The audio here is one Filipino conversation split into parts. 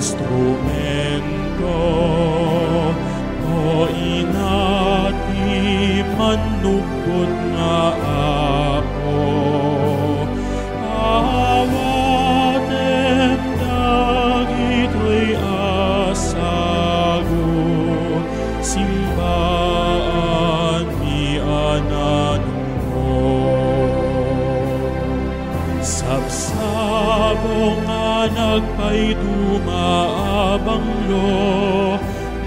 instrumento o inati manupot nga apo Nga nagpay dumaabanglo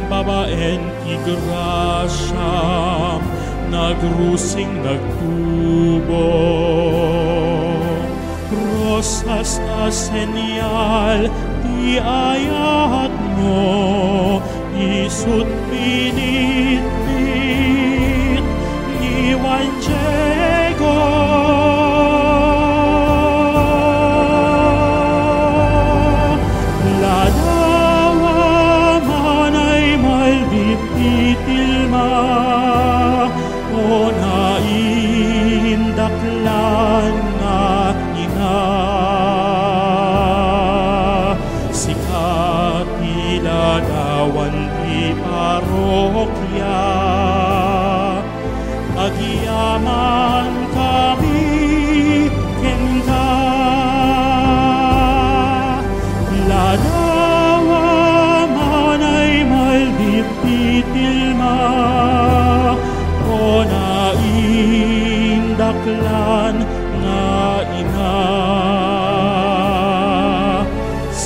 Babaen ti grasyam Nagrusing nagtubo. Rosas na senyal Ti ayat mo Isut pinitpit Sikat iladawan di parokya. Agyaman kami kenta Ladawa manay malbipitilma O naindaklan nga ina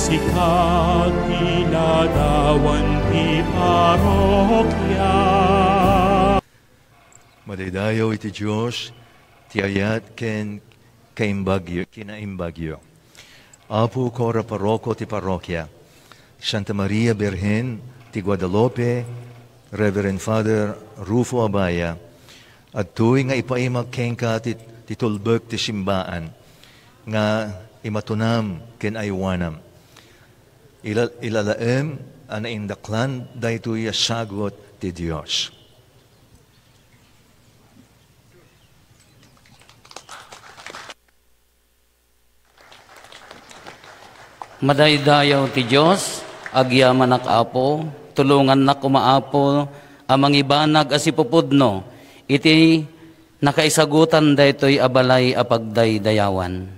Sikat iladawan di parokya Madaydayaw iti Diyos, ti ayat ken kaimbagyo, kinaimbagyo. Apo Cora Parroco ti Parroquia, Santa Maria Berhen ti Guadalupe, Reverend Father Rufo Abaya, at tuwi nga ipaimag kenka ti, ti tulbek ti simbaan, nga imatunam ken aywanam. Ila, ilalaem an indaklan daytoy sagot ti Dios. Madaydayaw ti Diyos, agyaman apo, tulungan na kumaapo, amang ibanag asipupudno, iti nakaisagutan daytoy abalay apagdaydayawan.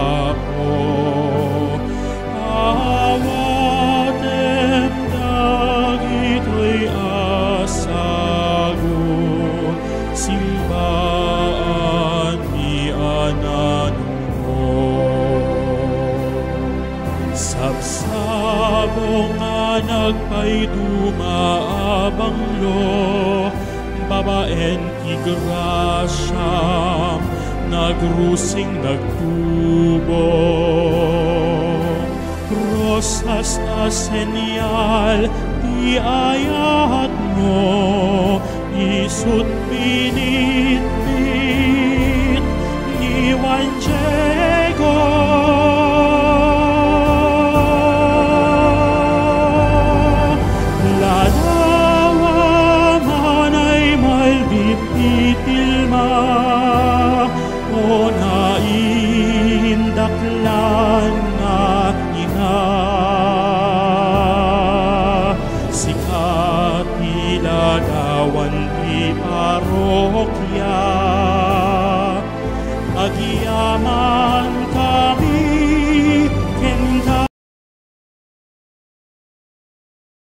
nga nagpay dumaabanglo Babaen ti grasyam Nagrusing nagtubo. Rosas na senyal Ti ayat mo Isut pinitpit Ni Juan di parokya Agyaman